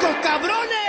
Cabrones!